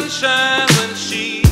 sunshine when she